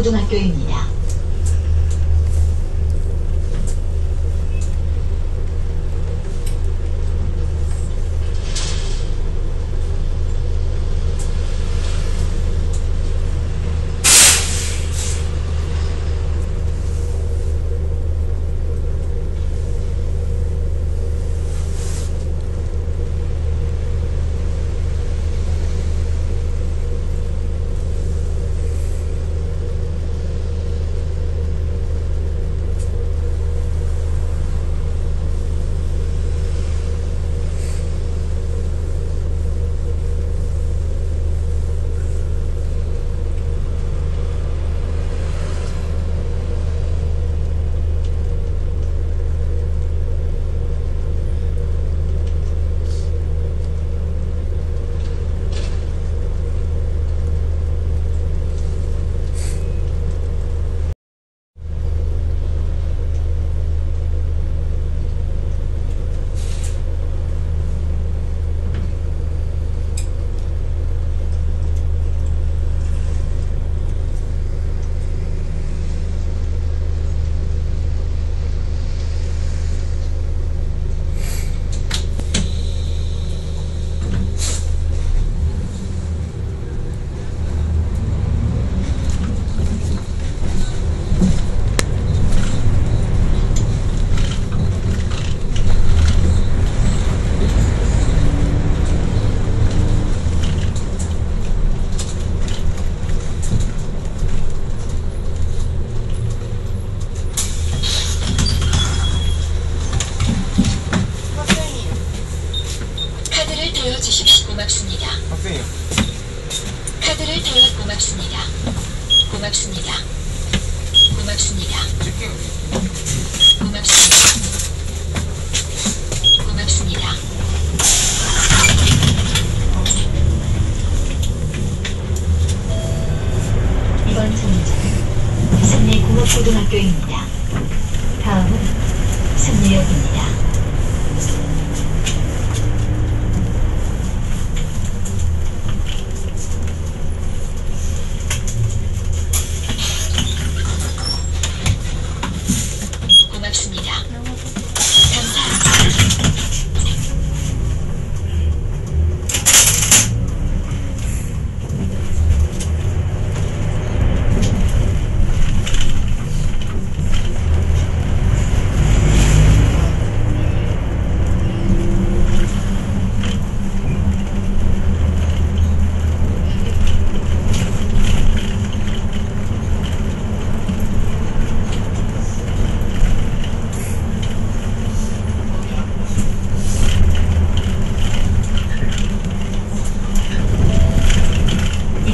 고등학교입니다.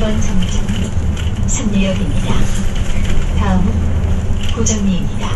1번 정점 승리역입니다. 다음은 고정리입니다.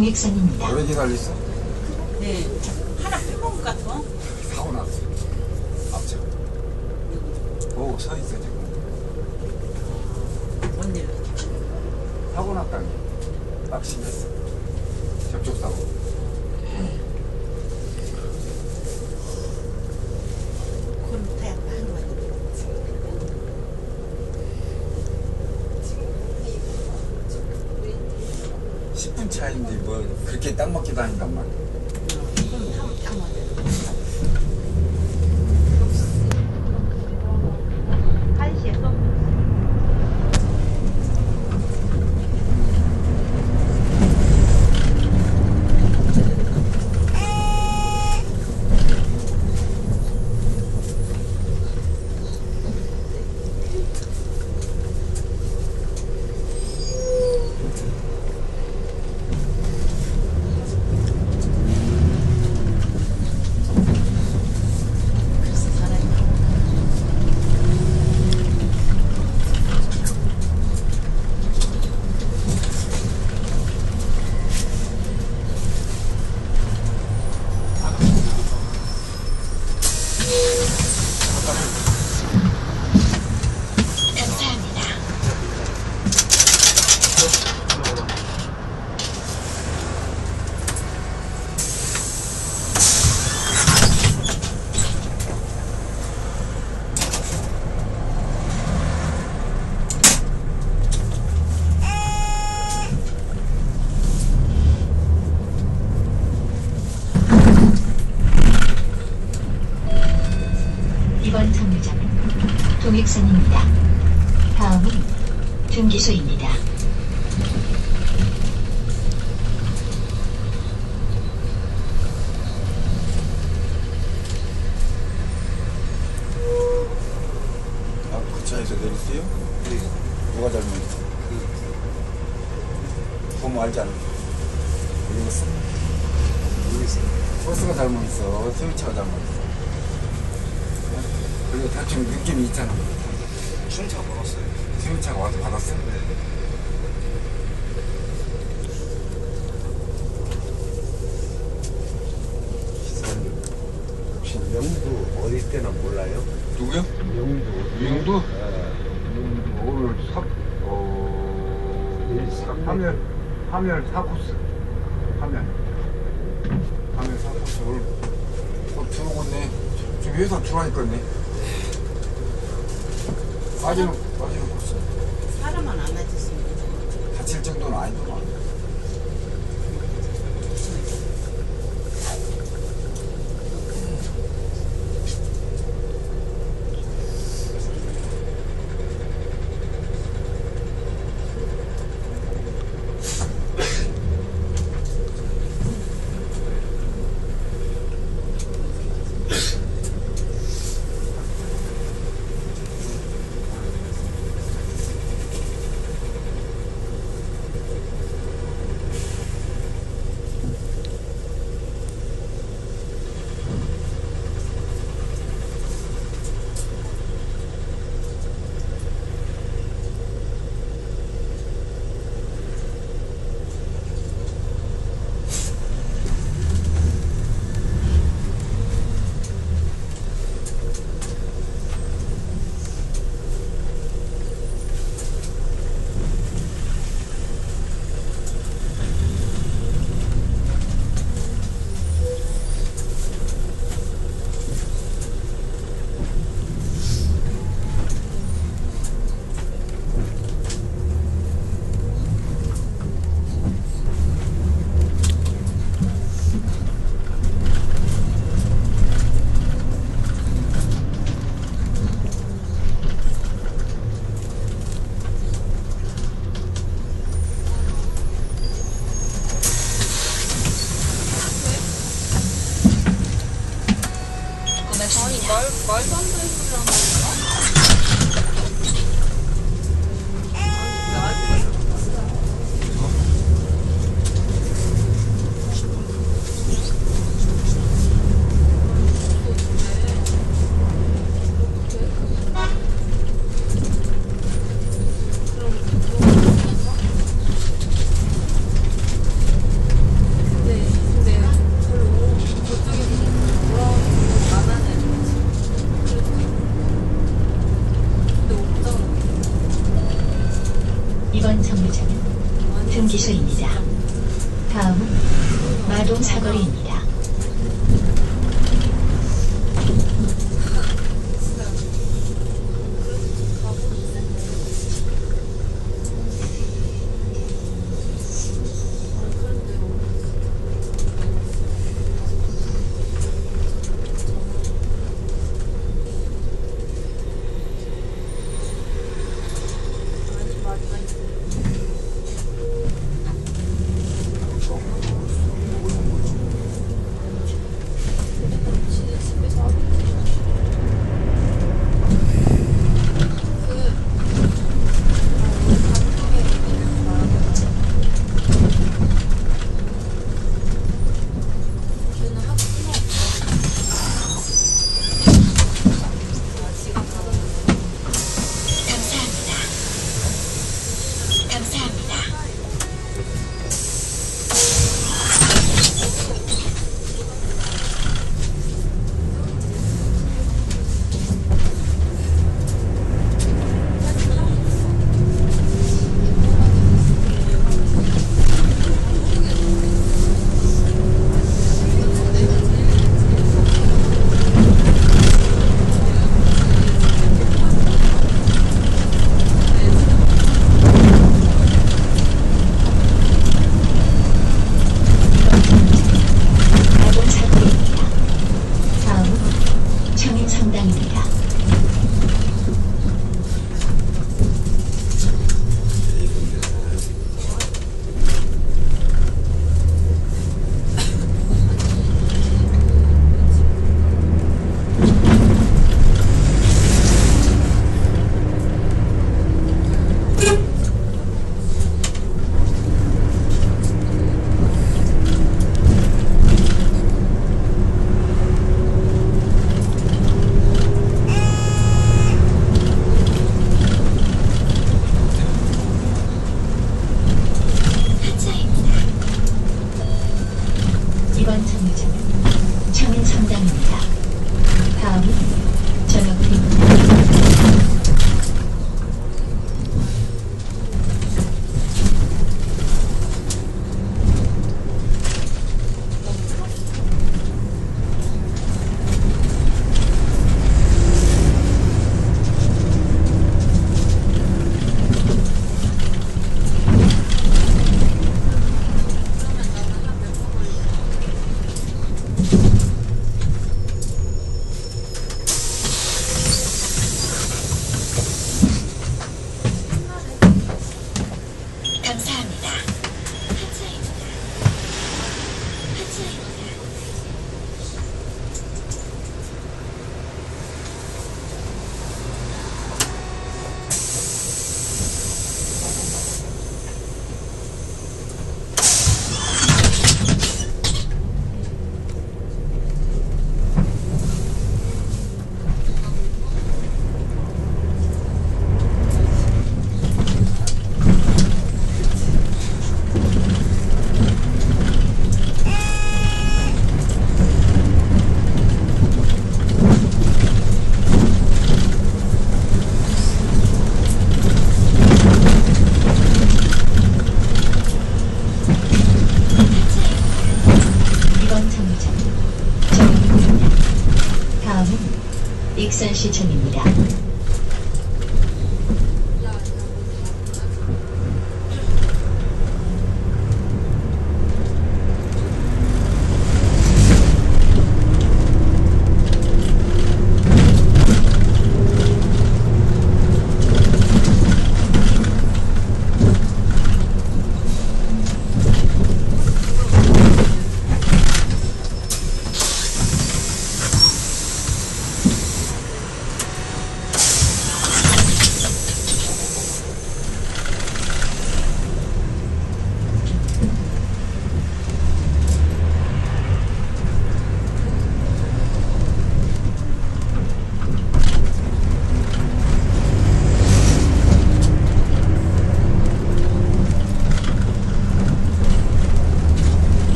공익선입니다. 왜 기다리세요? 선입니다. 다음은 등기소입니다. 아, 그 차에서 내렸어요? 네. 누가 잘못했어? 그 부모 뭐 알지 않아? 모르겠어. 모르겠어. 버스가 잘못했어. 소유차가 잘못했어. 지금 느낌이 있잖아. 주차 걸었어요. 주차 와서 받았어요. 혹시 명도 어릴 때나 몰라요? 누구요? 명도. 명도? 네. 명도 오늘 사, 어, 내일 사, 화면, 화면 사코스. 화면. 화면 사코스. 오늘 들어오겠네. 지금 회사 들어와있겠네. 빠지는, 빠지는 코스. 사람은 안 다쳤으면 되잖아. 다칠 정도는 아니더만. 이번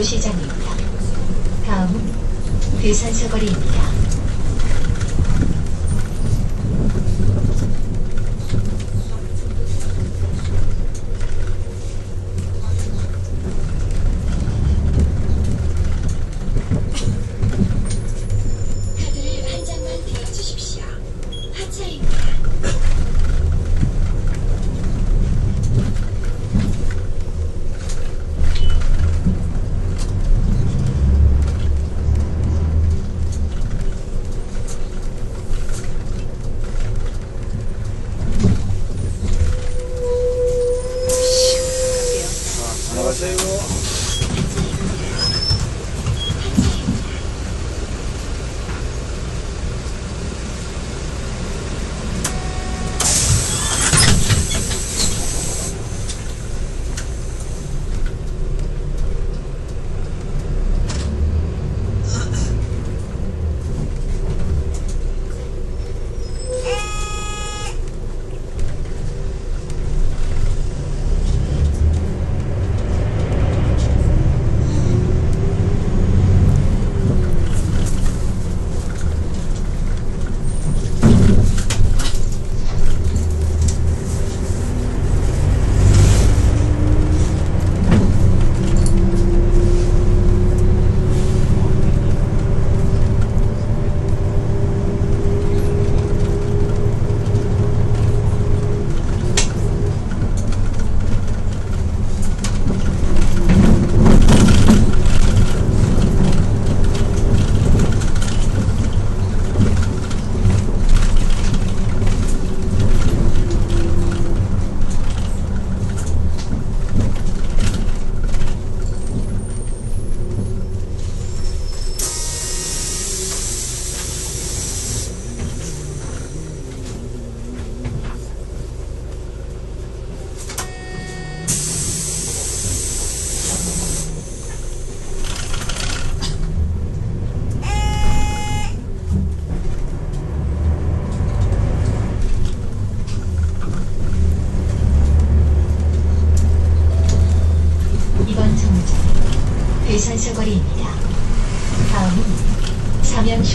구시장입니다. 다음은 대산사거리입니다.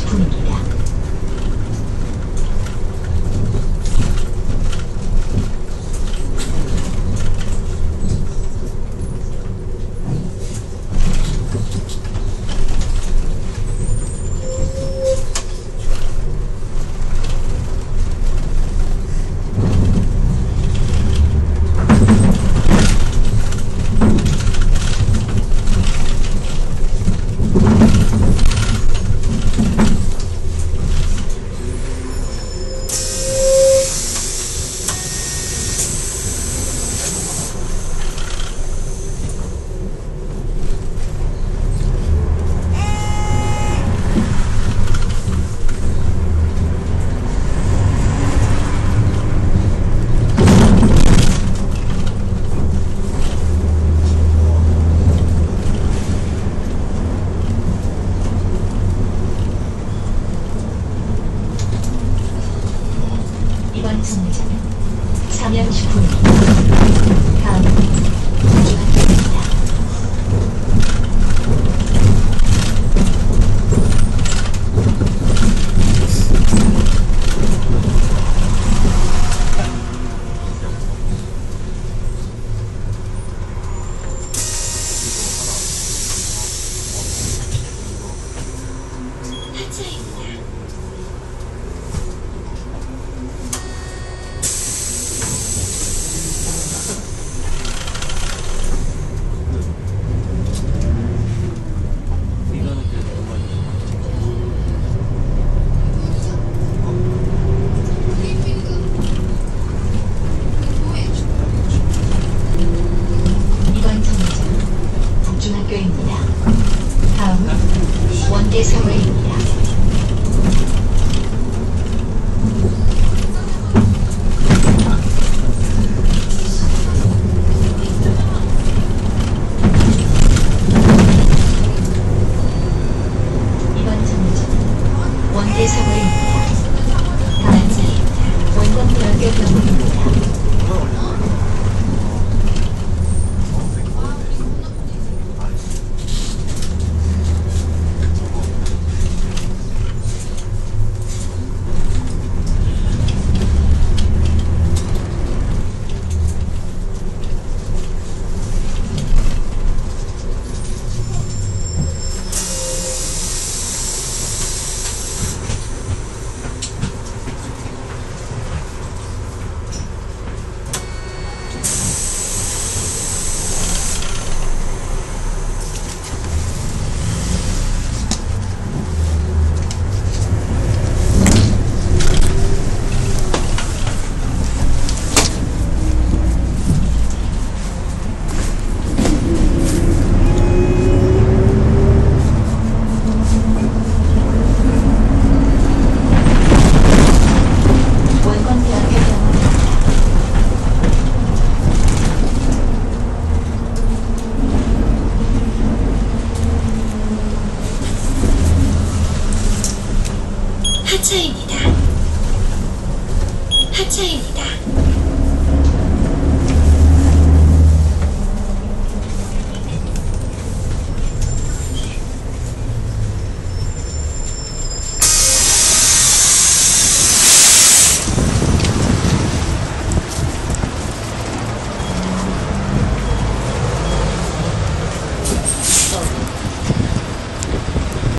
住你的呀、